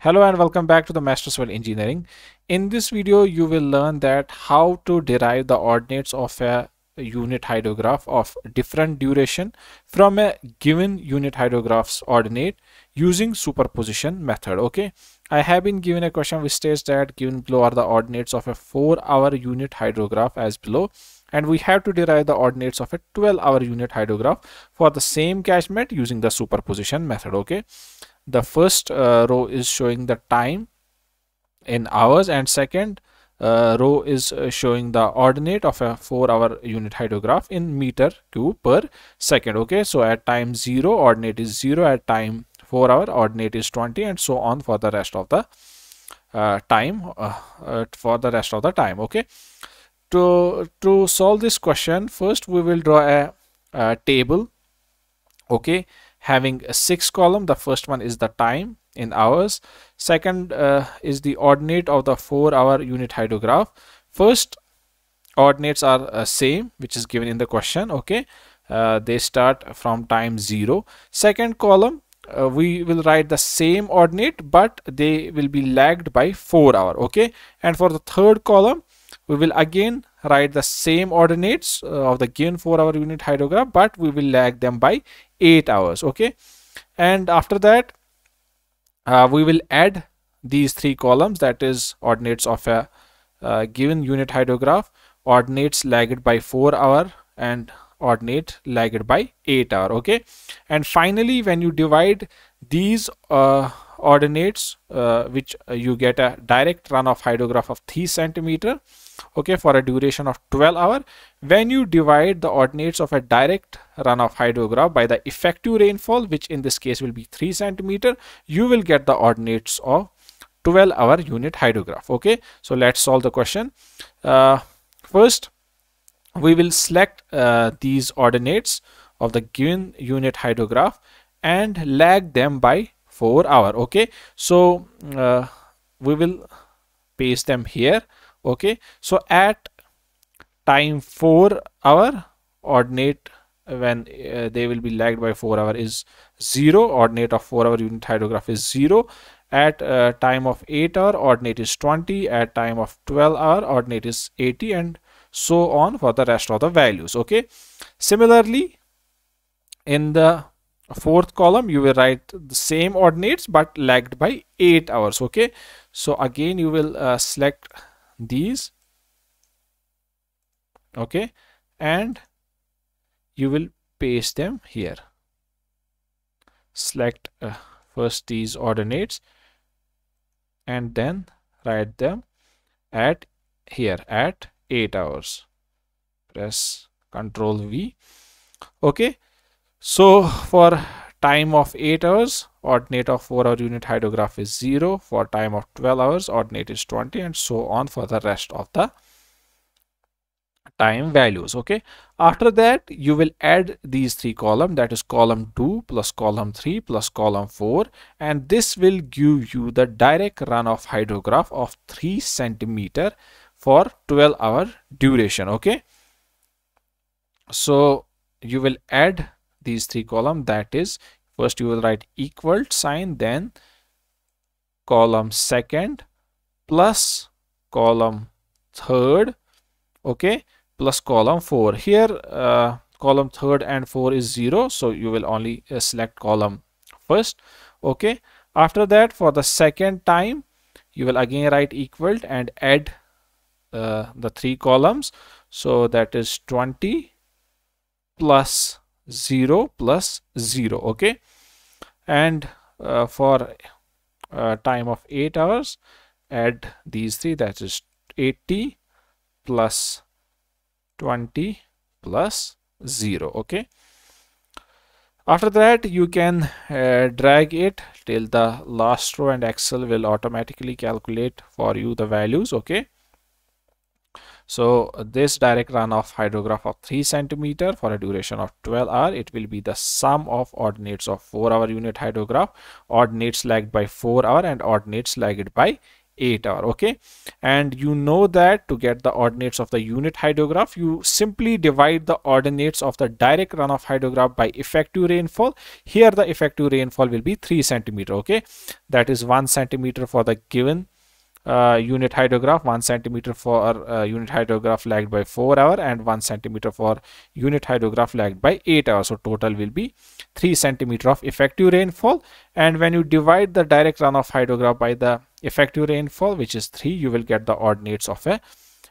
Hello and welcome back to the Master Civil Engineering. In this video, you will learn that how to derive the ordinates of a unit hydrograph of different duration from a given unit hydrograph's ordinate using superposition method. Okay, I have been given a question which states that given below are the ordinates of a 4 hour unit hydrograph as below and we have to derive the ordinates of a 12 hour unit hydrograph for the same catchment using the superposition method. Okay, the first uh, row is showing the time in hours and second uh, row is uh, showing the ordinate of a 4 hour unit hydrograph in meter cube per second okay? So at time 0 ordinate is 0 at time 4 hour ordinate is 20 and so on for the rest of the uh, time uh, uh, for the rest of the time okay? To to solve this question first we will draw a, a table okay having a six column the first one is the time in hours. Second uh, is the ordinate of the four hour unit hydrograph. First ordinates are uh, same which is given in the question okay? Uh, they start from time zero. Second column uh, we will write the same ordinate but they will be lagged by 4 hour okay? And for the third column we will again write the same ordinates uh, of the given 4 hour unit hydrograph but we will lag them by 8 hours okay? And after that uh, we will add these three columns that is ordinates of a uh, given unit hydrograph ordinates lagged by 4 hour and ordinate lagged by 8 hour okay? And finally when you divide these uh, ordinates uh, which uh, you get a direct runoff hydrograph of 3 centimeter okay for a duration of 12 hour. When you divide the ordinates of a direct runoff hydrograph by the effective rainfall which in this case will be 3 centimeter you will get the ordinates of 12 hour unit hydrograph okay? So let's solve the question. Uh, first we will select uh, these ordinates of the given unit hydrograph and lag them by 4 hour okay? So uh, we will paste them here okay? So at time 4 hour ordinate when uh, they will be lagged by 4 hour is 0 ordinate of 4 hour unit hydrograph is 0 at uh, time of 8 hour ordinate is 20 at time of 12 hour ordinate is 80 and so on for the rest of the values okay? Similarly in the fourth column you will write the same ordinates but lagged by 8 hours okay? So again you will uh, select these okay? And you will paste them here. Select uh, first these ordinates and then write them at here at 8 hours. Press ctrl v okay so for time of 8 hours ordinate of 4 hour unit hydrograph is 0 for time of 12 hours ordinate is 20 and so on for the rest of the time values okay? After that you will add these three column that is column 2 plus column 3 plus column 4 and this will give you the direct runoff hydrograph of 3 centimeter for 12 hour duration okay? So you will add these three column that is first you will write equal sign then column second plus column third okay plus column 4 here uh, column third and 4 is 0 so you will only uh, select column first okay. After that for the second time you will again write equal and add uh, the three columns. So that is 20 plus 0 plus 0 okay? And uh, for uh, time of 8 hours add these three that is 80 plus 20 plus 0 okay? After that you can uh, drag it till the last row and excel will automatically calculate for you the values okay so uh, this direct runoff hydrograph of 3 centimeter for a duration of 12 hour it will be the sum of ordinates of 4 hour unit hydrograph ordinates lagged by 4 hour and ordinates lagged by 8 hour okay? And you know that to get the ordinates of the unit hydrograph you simply divide the ordinates of the direct runoff hydrograph by effective rainfall. Here the effective rainfall will be 3 centimeter okay? That is 1 centimeter for the given uh, unit hydrograph 1 centimeter for uh, unit hydrograph lagged by 4 hour and 1 centimeter for unit hydrograph lagged by 8 hours so total will be 3 centimeter of effective rainfall. And when you divide the direct runoff hydrograph by the effective rainfall which is 3 you will get the ordinates of a,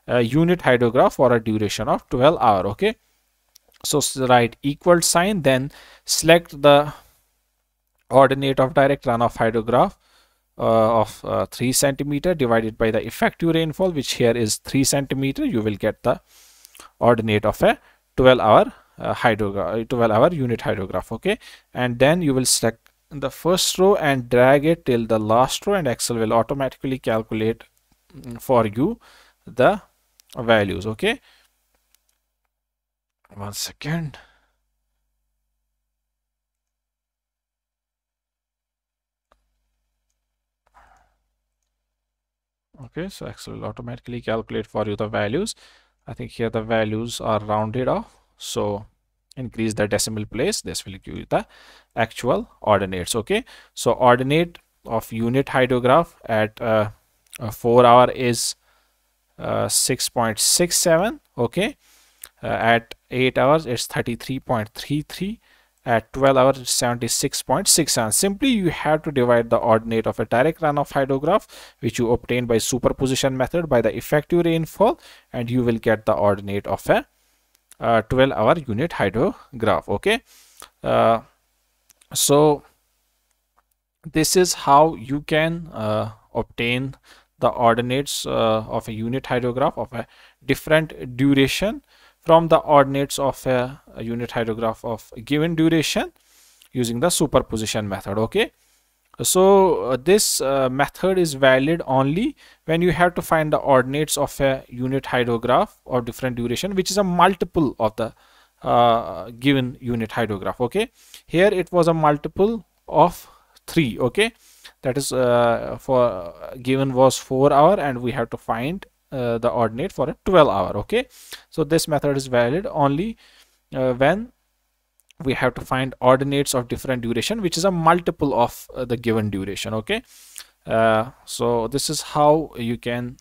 a unit hydrograph for a duration of 12 hour. Okay. So write equal sign then select the ordinate of direct runoff hydrograph uh, of uh, 3 centimeter divided by the effective rainfall which here is 3 centimeter you will get the ordinate of a 12 hour uh, hydrograph uh, 12 hour unit hydrograph okay? And then you will select the first row and drag it till the last row and excel will automatically calculate mm, for you the values okay? One second okay so excel will automatically calculate for you the values. I think here the values are rounded off so increase the decimal place. This will give you the actual ordinates okay? So ordinate of unit hydrograph at uh, 4 hour is uh, 6.67 okay? Uh, at 8 hours it's 33.33 at 12 hours 76.6 simply you have to divide the ordinate of a direct runoff hydrograph which you obtain by superposition method by the effective rainfall and you will get the ordinate of a uh, 12 hour unit hydrograph okay? Uh, so this is how you can uh, obtain the ordinates uh, of a unit hydrograph of a different duration from the ordinates of a, a unit hydrograph of given duration using the superposition method okay? So uh, this uh, method is valid only when you have to find the ordinates of a unit hydrograph of different duration which is a multiple of the uh, given unit hydrograph okay? Here it was a multiple of 3 okay? That is uh, for uh, given was 4 hour and we have to find uh, the ordinate for a 12 hour okay? So this method is valid only uh, when we have to find ordinates of different duration which is a multiple of uh, the given duration okay? Uh, so this is how you can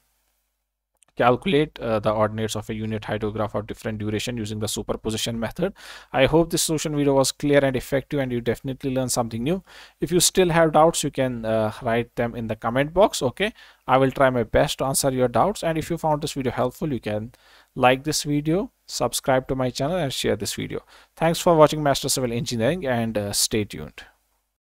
calculate uh, the ordinates of a unit hydrograph of different duration using the superposition method. I hope this solution video was clear and effective and you definitely learned something new. If you still have doubts, you can uh, write them in the comment box. Okay, I will try my best to answer your doubts. And if you found this video helpful, you can like this video, subscribe to my channel and share this video. Thanks for watching Master Civil Engineering and uh, stay tuned.